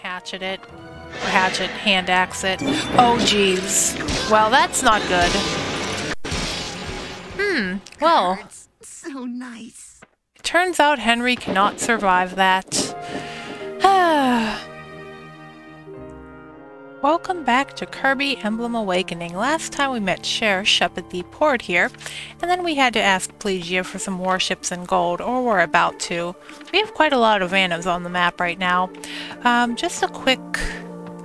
hatchet it. Or hatchet, hand axe it. Oh, jeez. Well, that's not good. Hmm, well. So nice. Turns out Henry cannot survive that. Welcome back to Kirby Emblem Awakening. Last time we met Cherche up at the port here, and then we had to ask Plegia for some warships and gold, or we're about to. We have quite a lot of Annas on the map right now. Um, just a quick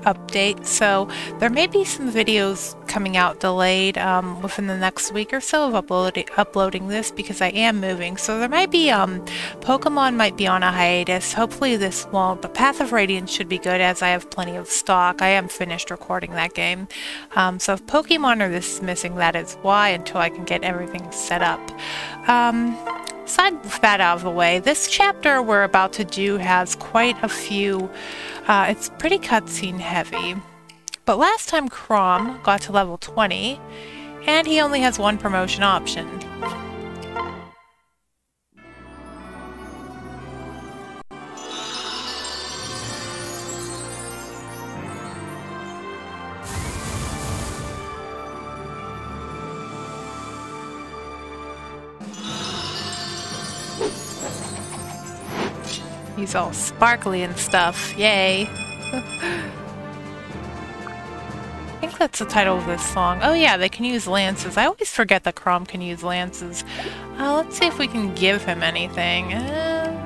update. So there may be some videos coming out delayed um, within the next week or so of uploading uploading this because I am moving. So there might be um, Pokemon might be on a hiatus. Hopefully this won't. But Path of Radiance should be good as I have plenty of stock. I am finished recording that game. Um, so if Pokemon or this is missing, that is why until I can get everything set up. Aside that out of the way, this chapter we're about to do has quite a few uh, it's pretty cutscene heavy. But last time Chrom got to level 20, and he only has one promotion option. He's all sparkly and stuff. Yay. I think that's the title of this song. Oh yeah, they can use lances. I always forget that Chrom can use lances. Uh, let's see if we can give him anything. Uh...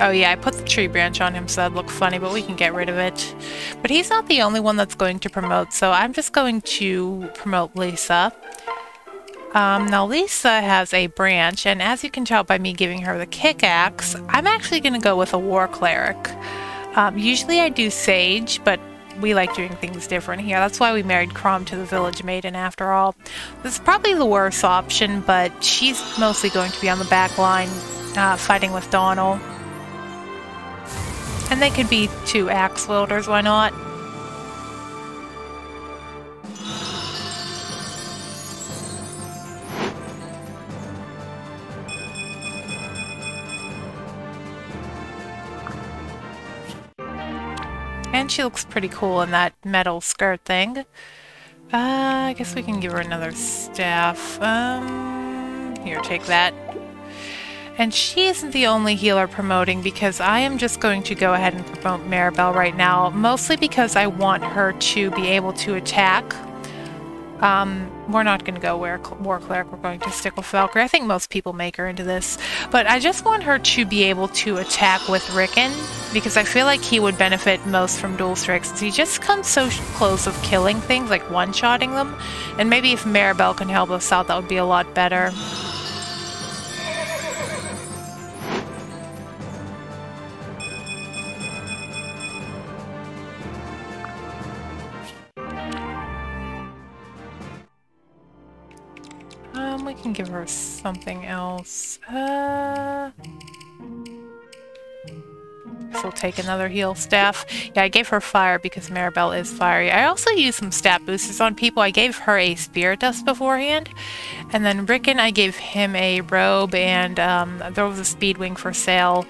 Oh yeah, I put the tree branch on him so that'd look funny, but we can get rid of it. But he's not the only one that's going to promote, so I'm just going to promote Lissa. Um, now Lissa has a branch, and as you can tell by me giving her the kick axe, I'm actually going to go with a war cleric. Um, usually I do sage, but we like doing things different here. That's why we married Chrom to the village maiden after all. This is probably the worst option, but she's mostly going to be on the back line uh, fighting with Donnel. And they could be two axe wielders, why not? And she looks pretty cool in that metal skirt thing. Uh, I guess we can give her another staff. Um, here, take that. And she isn't the only healer promoting because I am just going to go ahead and promote Maribelle right now, mostly because I want her to be able to attack um, we're not going to go War, War Cleric, we're going to stick with Valkyrie. I think most people make her into this. But I just want her to be able to attack with Ricken, because I feel like he would benefit most from dual strikes. He just comes so close of killing things, like one-shotting them. And maybe if Maribelle can help us out, that would be a lot better. Something else. Uh... So take another heal staff. Yeah, I gave her fire because Maribelle is fiery. I also used some stat boosters on people. I gave her a spirit dust beforehand. And then Ricken, I gave him a robe and um, there was a speed wing for sale.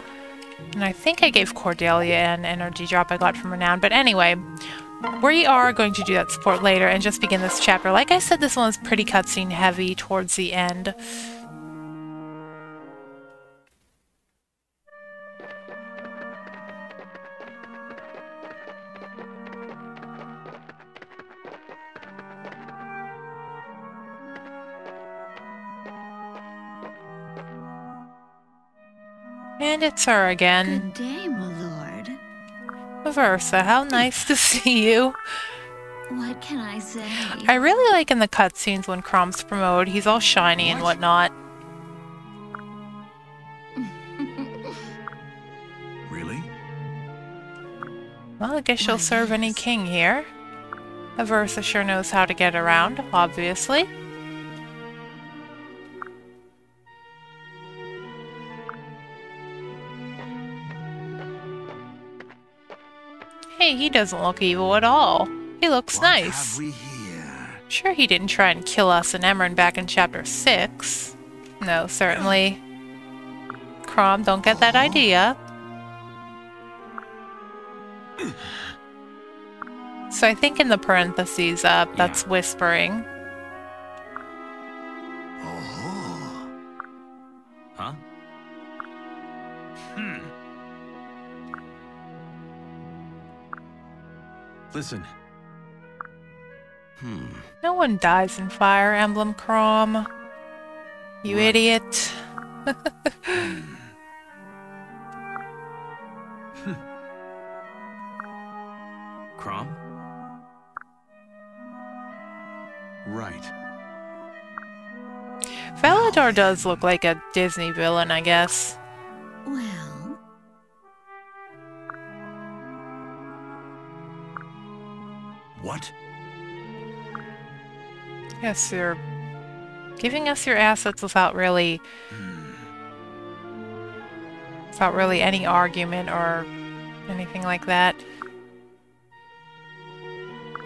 And I think I gave Cordelia an energy drop I got from Renown. But anyway, we are going to do that support later and just begin this chapter. Like I said, this one is pretty cutscene heavy towards the end. And it's her again. Good day, my lord. Versa, how nice to see you. What can I say? I really like in the cutscenes when Chrom's promoted. He's all shiny what? and whatnot. really? Well, I guess she'll serve any king here. Aversa sure knows how to get around, obviously. He doesn't look evil at all. He looks what nice. Sure he didn't try and kill us and Emmeryn back in chapter 6. No, certainly. Chrom, don't get that idea. So I think in the parentheses, uh, that's Yeah. whispering. Oh. Huh? Hmm. Listen. Hmm. No one dies in Fire Emblem Chrom. You What? idiot. Chrom? Right. Validar does look like a Disney villain, I guess. Yes, you're giving us your assets without really, without really any argument or anything like that.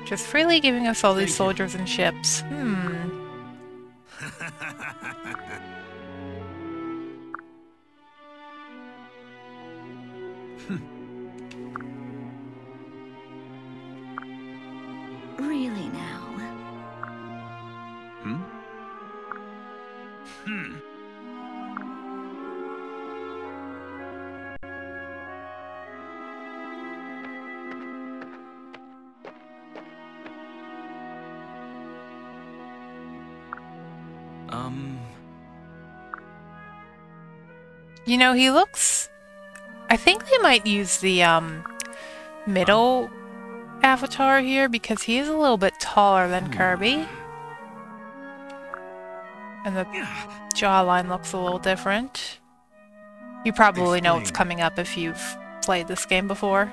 Just freely giving us all these you. soldiers and ships. Hmm. Um, You know, he looks. I think they might use the um middle avatar here because he is a little bit taller than Kirby. And the jawline looks a little different. You probably know what's coming up if you've played this game before.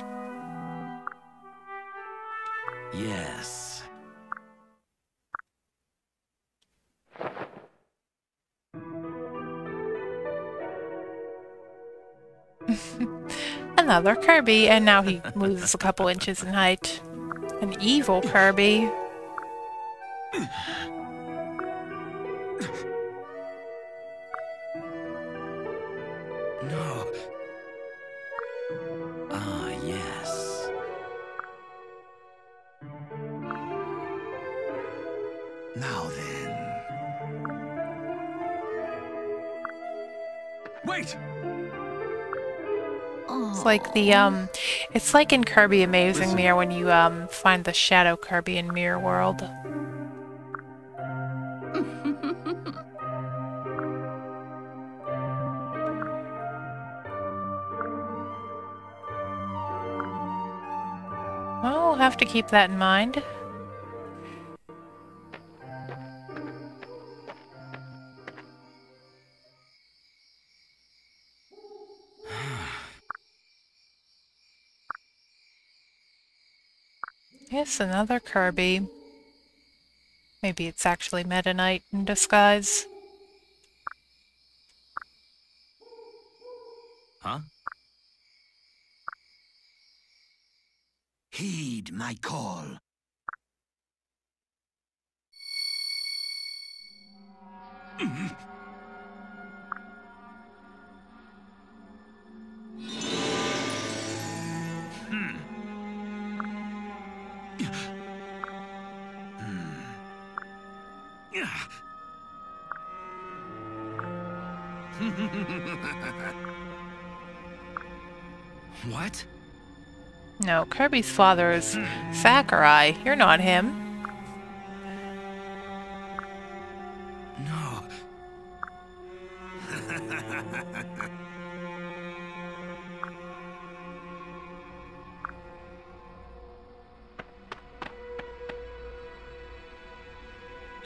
Another Kirby, and now he loses a couple inches in height. An evil Kirby. Like the um it's like in Kirby Amazing Listen. Mirror when you um find the Shadow Kirby in Mirror World. Well, we'll have to keep that in mind. Another Kirby. Maybe it's actually Meta Knight in disguise. Huh? Heed my call. What? No, Kirby's father is Sakurai. You're not him. No.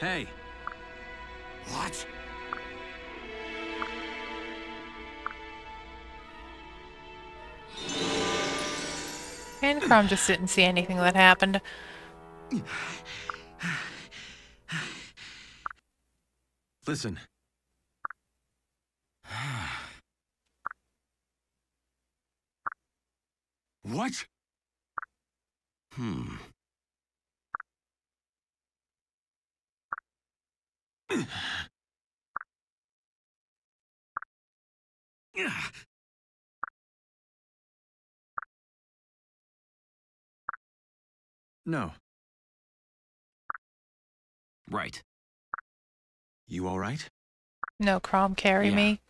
hey, What? Chrom just didn't see anything that happened. listen. what? Hmm. No. Right. You all right? No, Chrom carry Yeah. me.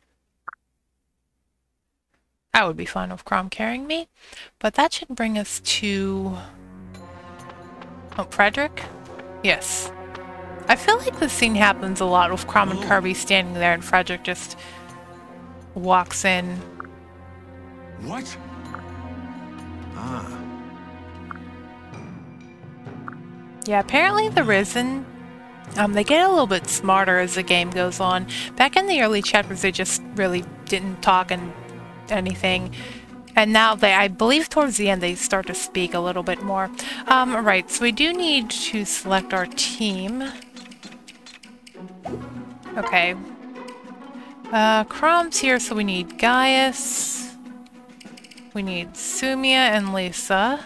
That would be fun with Chrom carrying me. But that should bring us to... Oh, Frederick? Yes. I feel like this scene happens a lot with Chrom and Kirby standing there and Frederick just walks in. What? Ah. Yeah, apparently the Risen, um, they get a little bit smarter as the game goes on. Back in the early chapters, they just really didn't talk and anything. And now they, I believe towards the end, they start to speak a little bit more. Um, right, so we do need to select our team. Okay. Uh, here, so we need Gaius. We need Sumia and Lissa.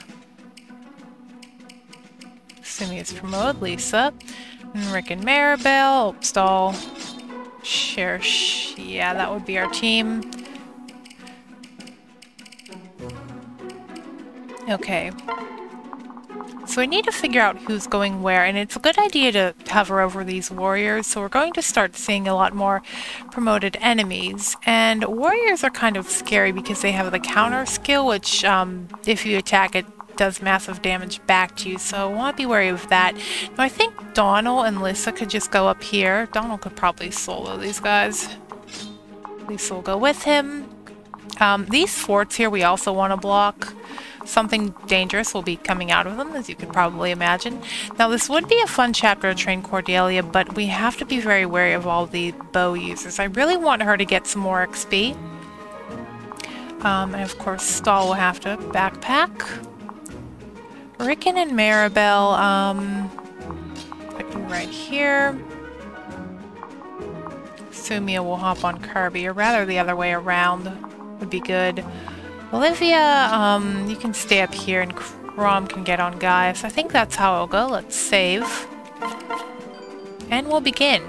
Sumia's promoted Lissa. Rick and Maribelle, Opstall, Cherche. Yeah, that would be our team. Okay. So I need to figure out who's going where, and it's a good idea to hover over these warriors, so we're going to start seeing a lot more promoted enemies. And warriors are kind of scary because they have the counter skill, which um, if you attack it does massive damage back to you, so I want to be wary of that. Now I think Donnel and Lissa could just go up here. Donnel could probably solo these guys. Lissa will go with him. Um, these forts here we also want to block. Something dangerous will be coming out of them, as you could probably imagine. Now, this would be a fun chapter to train Cordelia, but we have to be very wary of all the bow users. I really want her to get some more XP. Um, and of course, Stahl will have to backpack. Ricken and Maribelle, um, put you right here. Sumia will hop on Kirby, or rather the other way around would be good. Olivia, um, you can stay up here and Chrom can get on Gaius. I think that's how it'll go. Let's save. And we'll begin.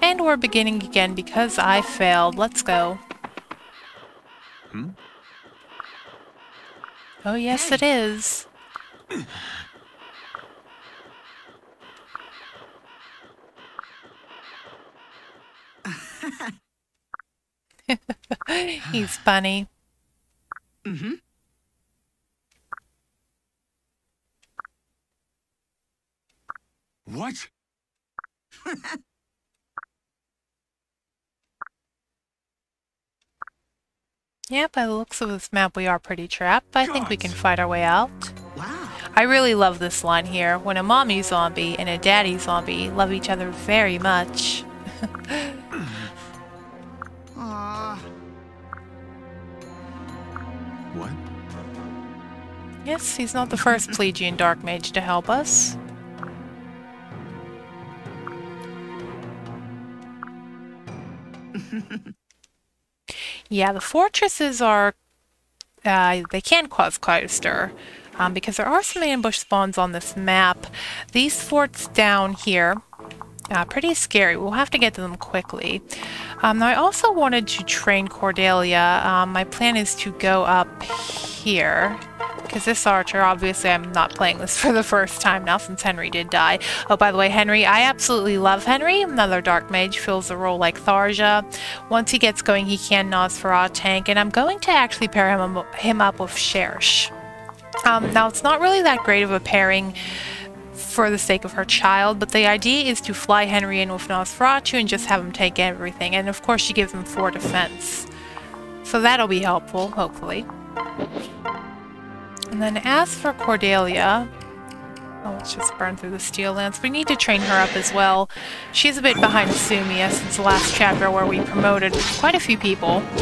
And we're beginning again because I failed. Let's go. Hmm? Oh yes it is. He's funny. Mm-hmm. What? Yeah, by the looks of this map, we are pretty trapped, but I think we can fight our way out. Wow. I really love this line here. When a mommy zombie and a daddy zombie love each other very much. Aw. What? Yes, he's not the first Plegian Dark Mage to help us. Yeah, the fortresses are... Uh, they can cause quite a stir. Um, because there are some ambush spawns on this map. These forts down here, uh, pretty scary. We'll have to get to them quickly. Um, now I also wanted to train Cordelia. Um, my plan is to go up here. Because this archer, obviously I'm not playing this for the first time now since Henry did die. Oh, by the way, Henry, I absolutely love Henry. Another Dark Mage fills the role like Tharja. Once he gets going, he can Nosferatu tank, and I'm going to actually pair him, him up with Cherche. Um, now, it's not really that great of a pairing for the sake of her child, but the idea is to fly Henry in with Nosferatu and just have him take everything. And of course, she gives him 4 defense. So that'll be helpful, hopefully. And then as for Cordelia... Oh, let's just burn through the steel lance. We need to train her up as well. She's a bit behind Sumia since the last chapter where we promoted quite a few people.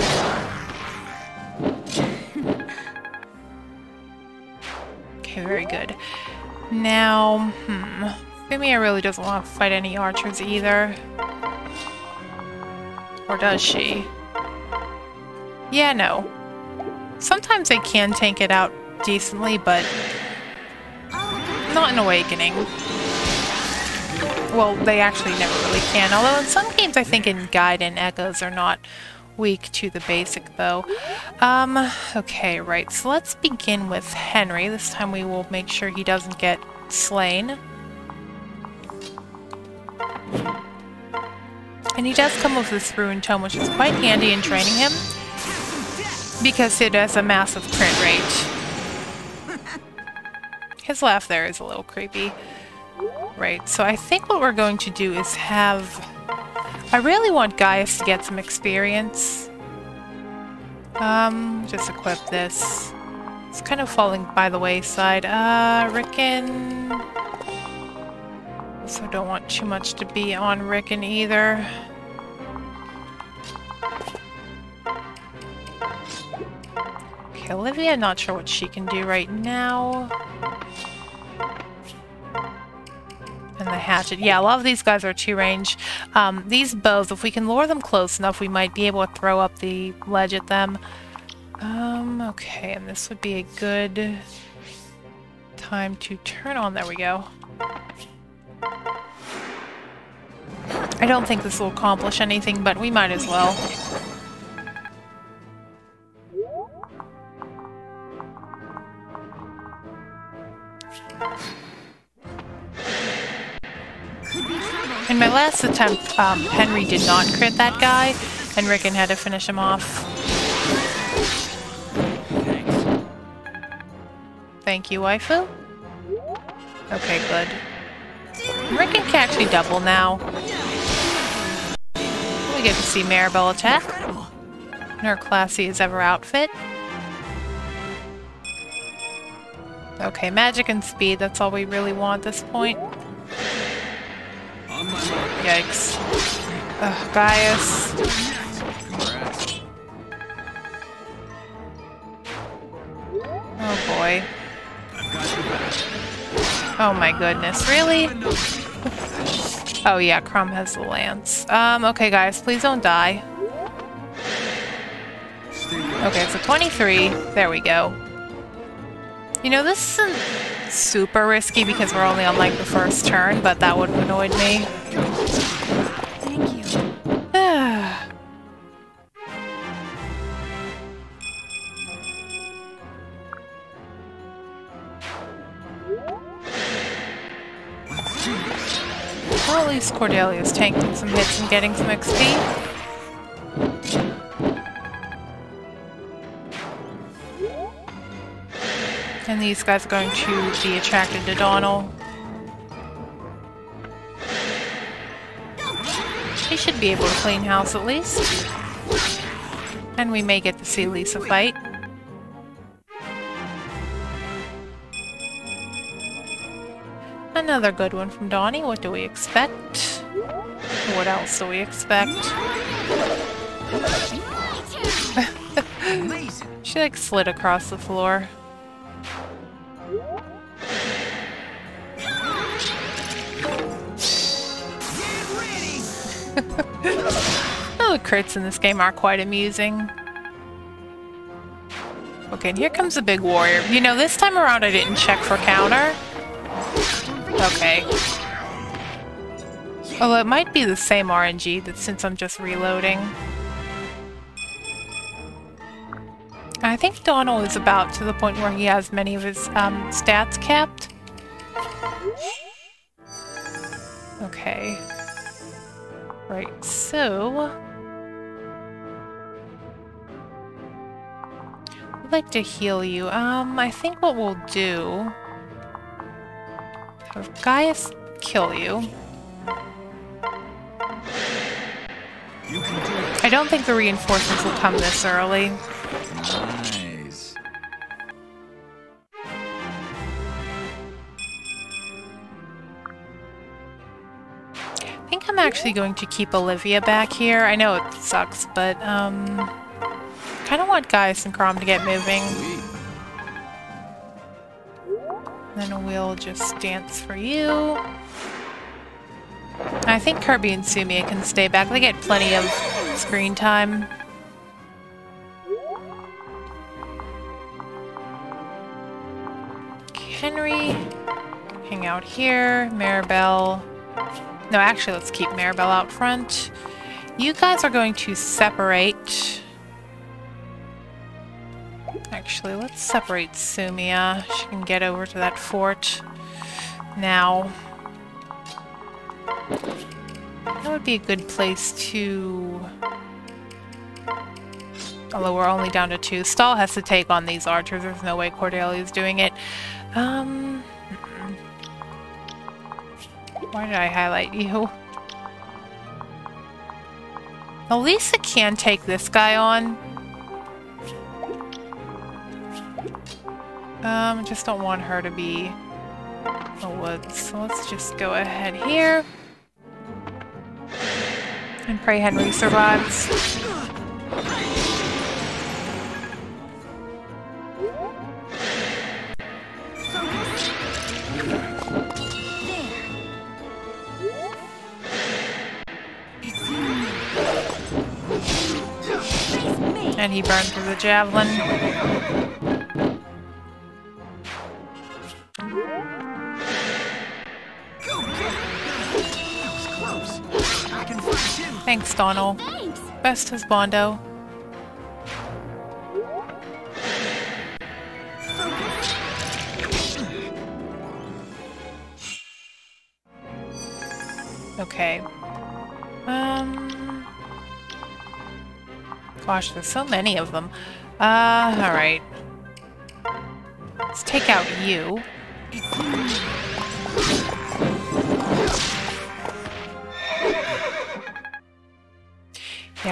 Okay, very good. Now, hmm. Sumia really doesn't want to fight any archers either. Or does she? Yeah, no. Sometimes they can tank it out decently, but not in Awakening. Well, they actually never really can. Although in some games, I think in Gaiden and Echoes are not weak to the basic bow. Um, okay, right. So let's begin with Henry. This time we will make sure he doesn't get slain. And he does come with this ruined tome, which is quite handy in training him because it has a massive print rate. His laugh there is a little creepy. Right, so I think what we're going to do is have... I really want Gaius to get some experience. Um, just equip this. It's kind of falling by the wayside. Uh, Ricken... So don't want too much to be on Ricken either. Olivia, not sure what she can do right now. And the hatchet. Yeah, a lot of these guys are two range. Um, these bows, if we can lure them close enough, we might be able to throw up the ledge at them. Um, okay, and this would be a good time to turn on. There we go. I don't think this will accomplish anything, but we might as well. My last attempt, um, Henry did not crit that guy, and Ricken had to finish him off. Thank you, waifu. Okay, good. Ricken can actually double now. We get to see Maribelle attack. In her classy as ever outfit. Okay, magic and speed, that's all we really want at this point. Yikes. Ugh, Gaius. Oh boy. Oh my goodness, really? oh yeah, Chrom has the lance. Um, okay guys, please don't die. Okay, so 23. There we go. You know, this isn't super risky because we're only on like the first turn, but that would have annoyed me. Cordelia's tanking some hits and getting some XP. And these guys are going to be attracted to Donnel. He should be able to clean house at least. And we may get to see Lissa fight. Another good one from Donnie. What do we expect? What else do we expect? she like slid across the floor. oh, the crits in this game are quite amusing. Okay, and here comes the big warrior. You know, this time around I didn't check for counter. Okay. Although it might be the same RNG that since I'm just reloading. I think Donnel is about to the point where he has many of his um, stats capped. Okay. Right, so... I'd like to heal you. Um, I think what we'll do... Gaius kill you. I don't think the reinforcements will come this early. Nice. I think I'm actually going to keep Olivia back here. I know it sucks, but, um... kind of want Gaius and Chrom to get moving. Then we'll just dance for you. I think Kirby and Sumia can stay back. They get plenty of screen time. Henry, hang out here. Maribelle. No, actually, let's keep Maribelle out front. You guys are going to separate. Actually, let's separate Sumia. She can get over to that fort now. That would be a good place to... Although we're only down to two. Stahl has to take on these archers. There's no way Cordelia's doing it. Um... Why did I highlight you? Elisa can take this guy on. Um, just don't want her to be in the woods. So let's just go ahead here. And pray Henry survives. And he burned through the javelin. Thanks, Donnel. Thanks. Best bondo. Okay. Um. Gosh, there's so many of them. Uh, alright. Let's take out you.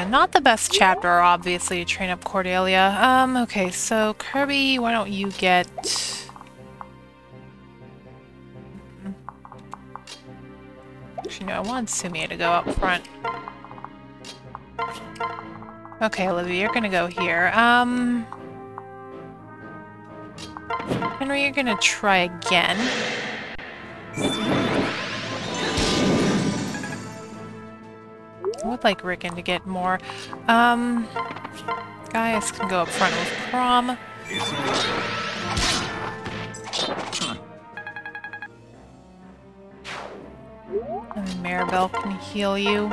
Not the best chapter, obviously, to train up Cordelia. Um, okay, so Kirby, why don't you get... Actually, no, I want Sumia to go up front. Okay, Olivia, you're gonna go here. Um... Henry, you're gonna try again. I would like Ricken to get more. Um, Gaius can go up front with Chrom. And Maribelle can heal you.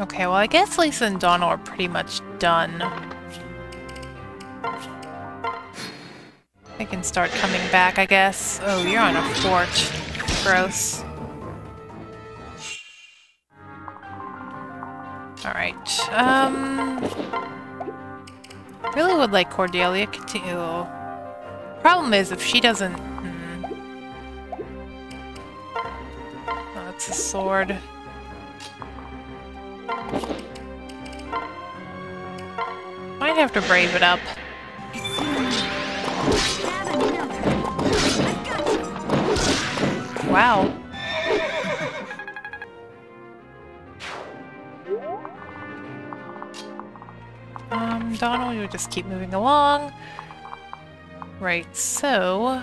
Okay, well I guess Lissa and Donnel are pretty much done. They can start coming back, I guess. Oh, you're on a fort. Gross. Alright, um... Really would like Cordelia continue... Problem is, if she doesn't... Hmm. Oh, it's a sword. Might have to brave it up. Wow. Um, Donnel, you just keep moving along. Right, so...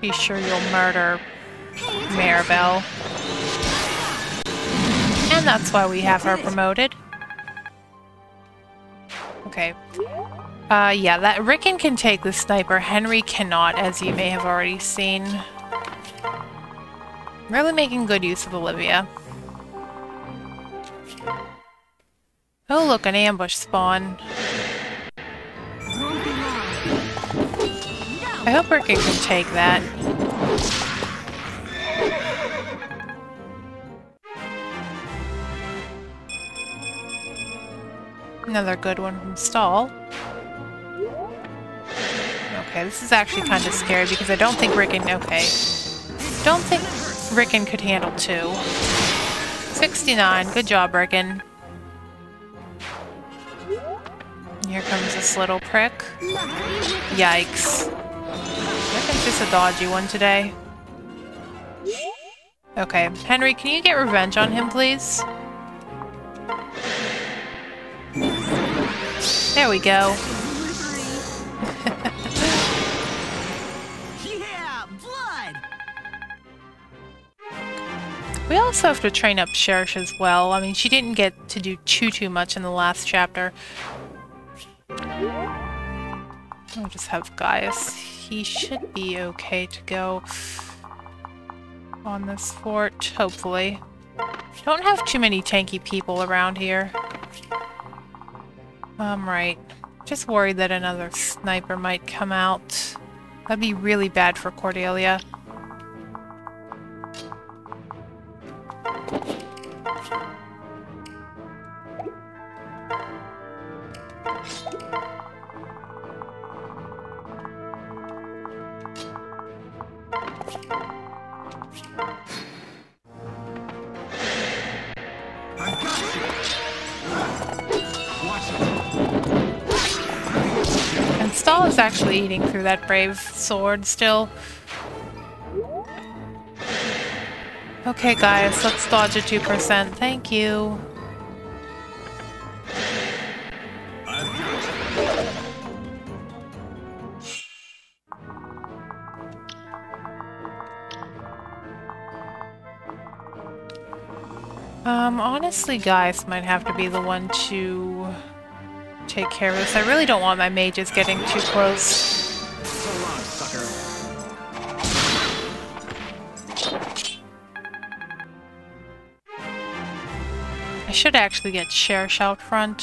Be sure you'll murder Maribelle. And that's why we have her promoted. Okay. Uh, yeah, that Ricken can take the sniper. Henry cannot, as you may have already seen. Really making good use of Olivia. Oh, look, an ambush spawn. I hope Ricken can take that. Another good one from Stahl. Okay, this is actually kind of scary because I don't think Ricken... Okay. Don't think Ricken could handle two. 69. Good job, Ricken. Here comes this little prick. Yikes. Ricken's just a dodgy one today. Okay, Henry, can you get revenge on him, please? There we go. yeah, blood. We also have to train up Cherche as well. I mean, she didn't get to do too too much in the last chapter. I'll just have Gaius. He should be okay to go on this fort, hopefully. Don't have too many tanky people around here. I'm right. Just worried that another sniper might come out. That'd be really bad for Cordelia. That brave sword still. Okay, Gaius, let's dodge a 2%. Thank you. Um, honestly, guys might have to be the one to take care of this. I really don't want my mages getting too close. Sucker. I should actually get Cherche out front.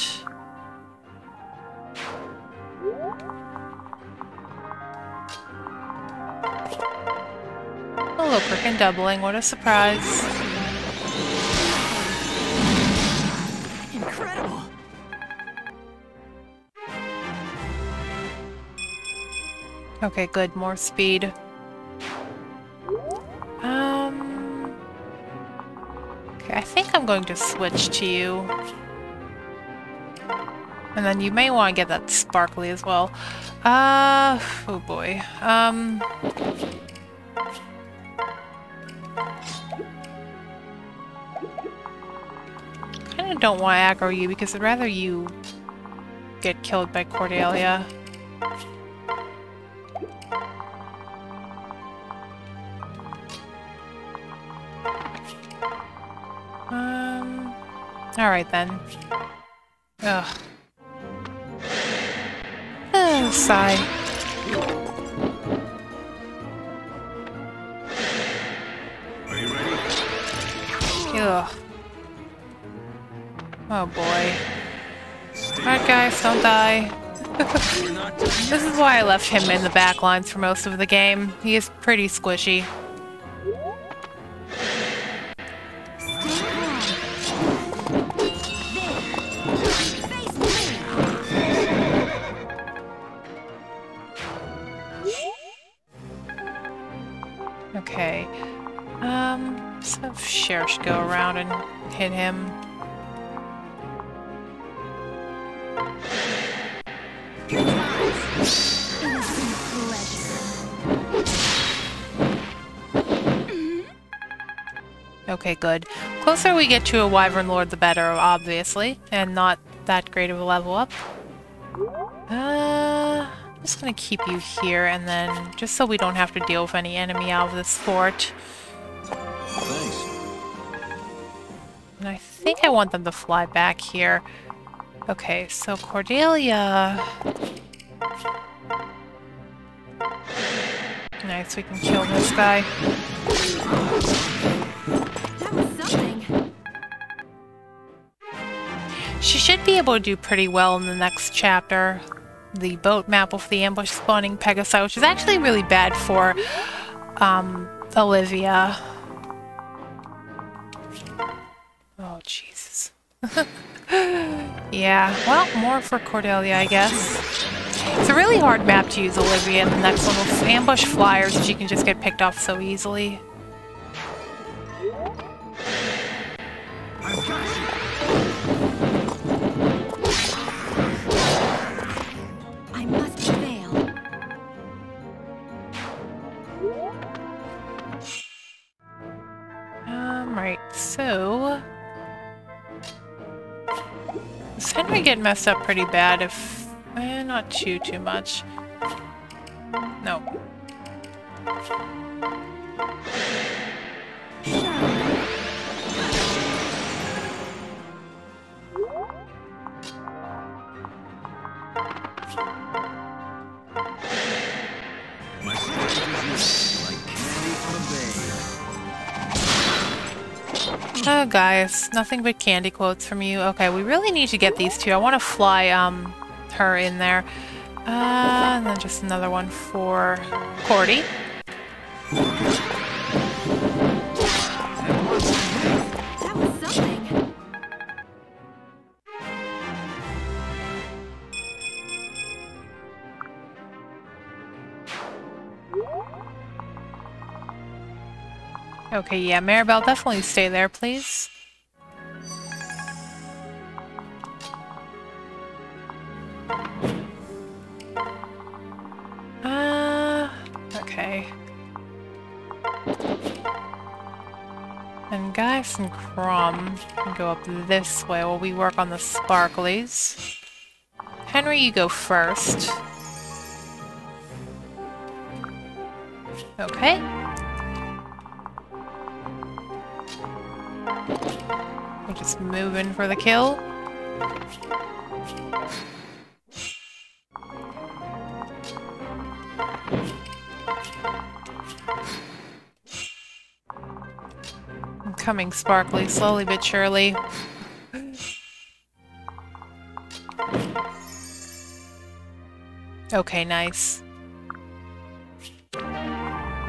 Hello, frickin' doubling. What a surprise. Okay, good. More speed. Um... Okay, I think I'm going to switch to you. And then you may want to get that sparkly as well. Uh... Oh boy. Um... Kinda don't want to aggro you because I'd rather you get killed by Cordelia. All right then. Ugh. Oh, sigh. Are you ready? Ugh. Oh boy. Alright guys, don't die. We're not done. This is why I left him in the back lines for most of the game. He is pretty squishy. And hit him. Okay, good. Closer we get to a Wyvern Lord, the better, obviously. And not that great of a level up. Uh, I'm just gonna keep you here, and then, just so we don't have to deal with any enemy out of this fort. And I think I want them to fly back here. Okay, so Cordelia... Nice, we can kill this guy. She should be able to do pretty well in the next chapter. The boat map with the ambush spawning Pegasi, which is actually really bad for um, Olivia. yeah, well, more for Cordelia, I guess. It's a really hard map to use Olivia in the next one with ambush flyers that you can just get picked off so easily. Messed up pretty bad if... Eh, not too, too much. No. Guys, nothing but candy quotes from you. Okay, we really need to get these two. I want to fly um her in there. Uh, and then just another one for Cordy. Okay, yeah, Maribelle, definitely stay there, please. Uh, okay. And Gaius and Chrom can go up this way while we work on the sparklies. Henry, you go first. Okay. Just moving for the kill. I'm coming sparkly, slowly but surely. Okay, nice.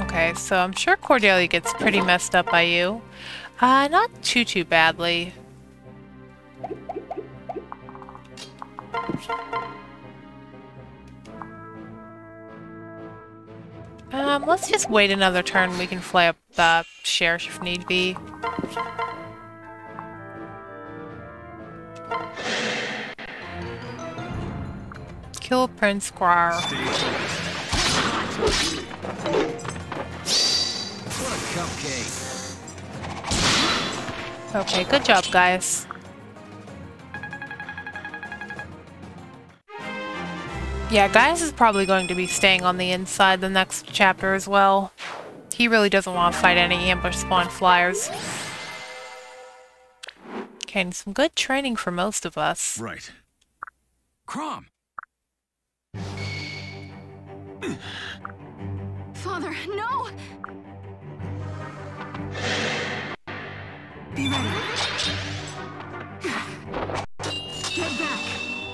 Okay, so I'm sure Cordelia gets pretty messed up by you. Uh, not too, too badly. Um, let's just wait another turn. We can fly up the sheriff if need be. Kill Prince Squire. Cupcake. Okay, good job, guys. Yeah, Gaius is probably going to be staying on the inside the next chapter as well. He really doesn't want to fight any ambush spawn flyers. Okay, and some good training for most of us. Right. Chrom. Father, no!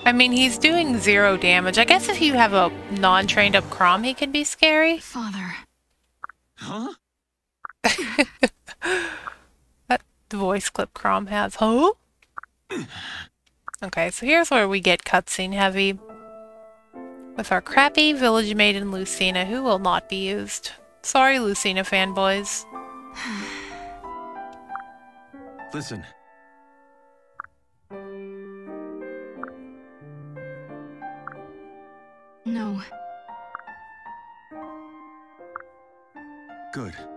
I mean, he's doing zero damage. I guess if you have a non-trained up Chrom, he can be scary. Father. Huh? That voice clip Chrom has. Huh? Okay, so here's where we get cutscene heavy. With our crappy village maiden Lucina, who will not be used. Sorry, Lucina fanboys. Listen, No. good.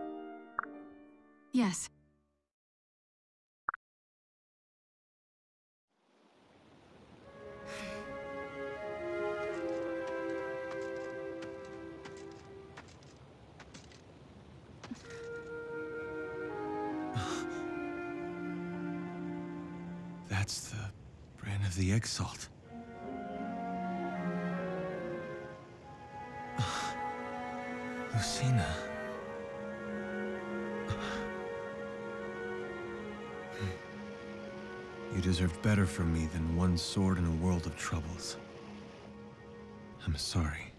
From me than one sword in a world of troubles. I'm sorry.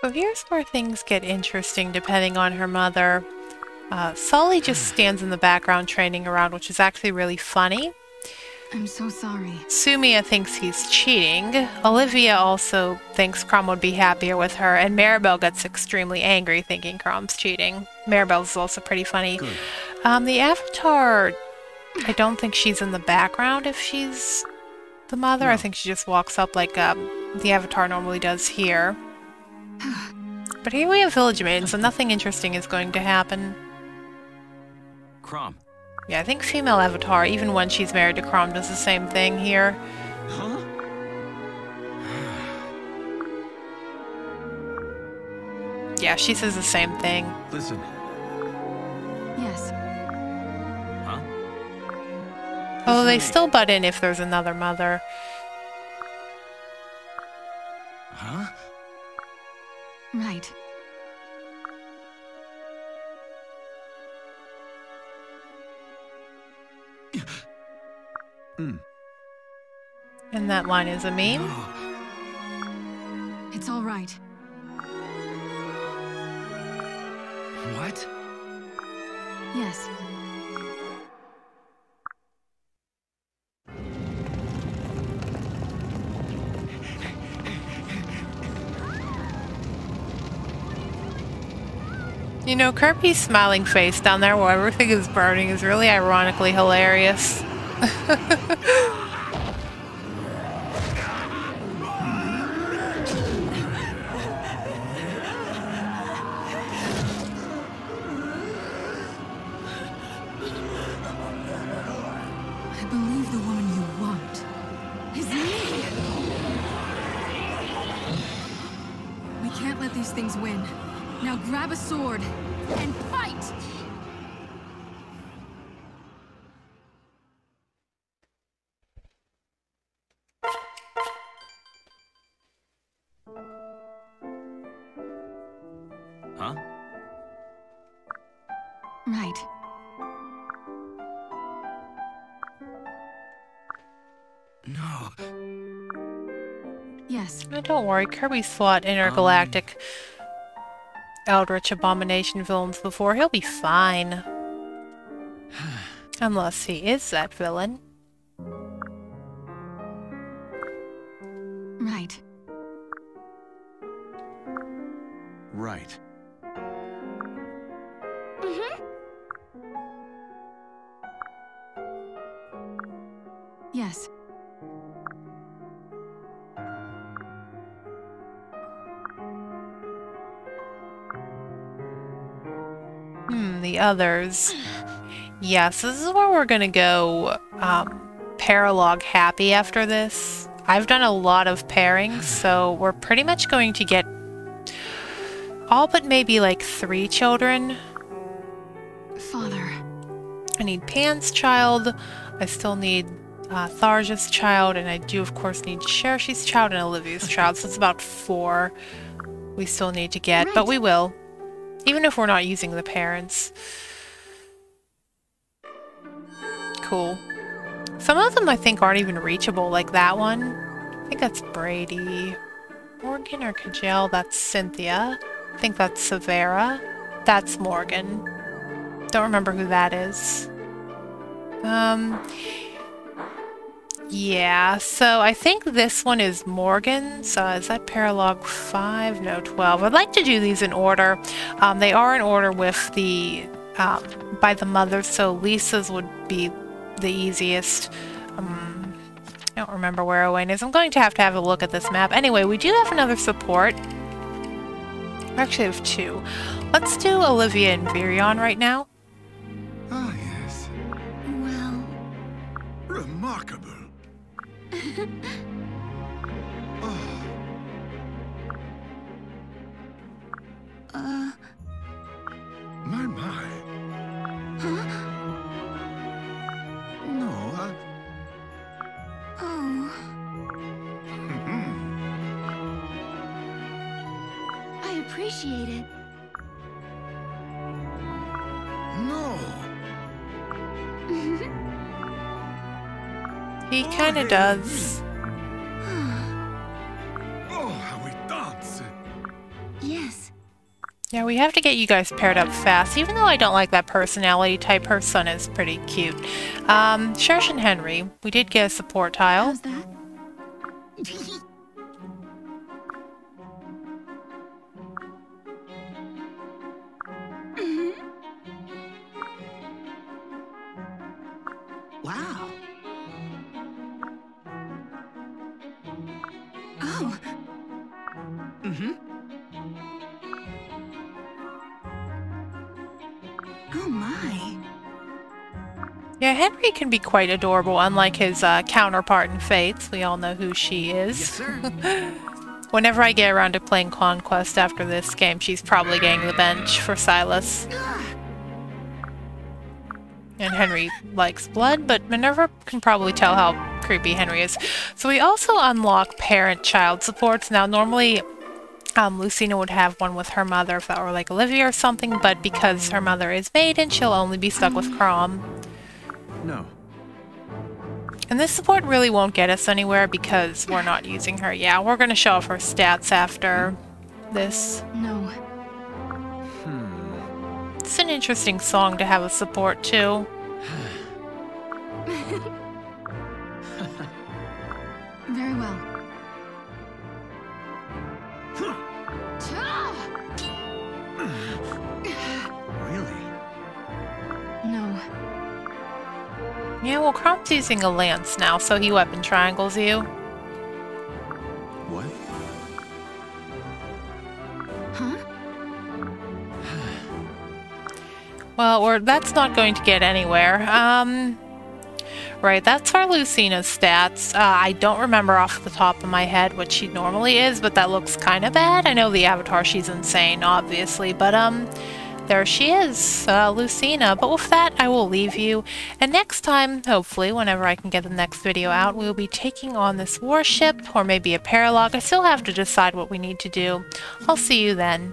So here's where things get interesting depending on her mother. Uh, Sully just stands in the background training around, which is actually really funny. I'm so sorry. Sumia thinks he's cheating. Olivia also thinks Chrom would be happier with her, and Maribelle gets extremely angry thinking Chrom's cheating. Maribelle's also pretty funny. Um, the Avatar, I don't think she's in the background if she's the mother. I think she just walks up like um, the Avatar normally does here. But here we have Village Maiden, so nothing interesting is going to happen. Chrom. Yeah, I think female avatar, even when she's married to Chrom, does the same thing here. Huh? Yeah, she says the same thing. Listen, Yes. Huh? Although they still butt in if there's another mother. Huh? Right. mm, And that line is a meme. It's all right. What? Yes. You know, Kirby's smiling face down there where everything is burning is really ironically hilarious. Huh? Right. No. Yes. Don't worry, Kirby's fought intergalactic um. Eldritch Abomination villains before. He'll be fine. Unless he is that villain. The others. Yes, this is where we're gonna go um, paralogue happy after this. I've done a lot of pairings, so we're pretty much going to get all but maybe like three children. Father. I need Panne's child, I still need uh, Tharja's child, and I do of course need Cherche's child and Olivia's child, so it's about four we still need to get, but we will. Even if we're not using the parents. Cool. Some of them I think aren't even reachable, like that one. I think that's Brady. Morgan or Kjelle, that's Cynthia. I think that's Severa. That's Morgan. Don't remember who that is. Um, yeah, so I think this one is Morgan's. Uh, is that Paralogue 5? No, 12. I'd like to do these in order. Um, they are in order with the, um, by the mother, so Lissa's would be the easiest. Um, I don't remember where Owain is. I'm going to have to have a look at this map. Anyway, we do have another support. Actually have two. Let's do Olivia and Virion right now. Ah, yes. Uh, my, my. huh? No, I... Oh. I appreciate it. No. He kind of does. Oh, how we dance. yes. Yeah, we have to get you guys paired up fast. Even though I don't like that personality type, her son is pretty cute. Um, Cherche and Henry, we did get a support tile. How's that? Henry can be quite adorable, unlike his uh, counterpart in Fates. We all know who she is. Yes. Whenever I get around to playing Conquest after this game, she's probably getting the bench for Silas. And Henry likes blood, but Minerva can probably tell how creepy Henry is. So we also unlock parent-child supports. Now, normally um, Lucina would have one with her mother if that were like Olivia or something, but because her mother is maiden, she'll only be stuck with Chrom. No. And this support really won't get us anywhere because we're not using her. Yeah, we're going to show off her stats after this. No. Hmm. It's an interesting song to have a support too. Yeah, using a lance now, so he weapon triangles you. What? Huh? Well, or that's not going to get anywhere. Um, right, that's our Lucina's stats. Uh, I don't remember off the top of my head what she normally is, but that looks kind of bad. I know the avatar, she's insane, obviously, but um, there she is, uh, Lucina. But with that, I will leave you. And next time, hopefully, whenever I can get the next video out, we'll be taking on this warship, or maybe a paralogue. I still have to decide what we need to do. I'll see you then.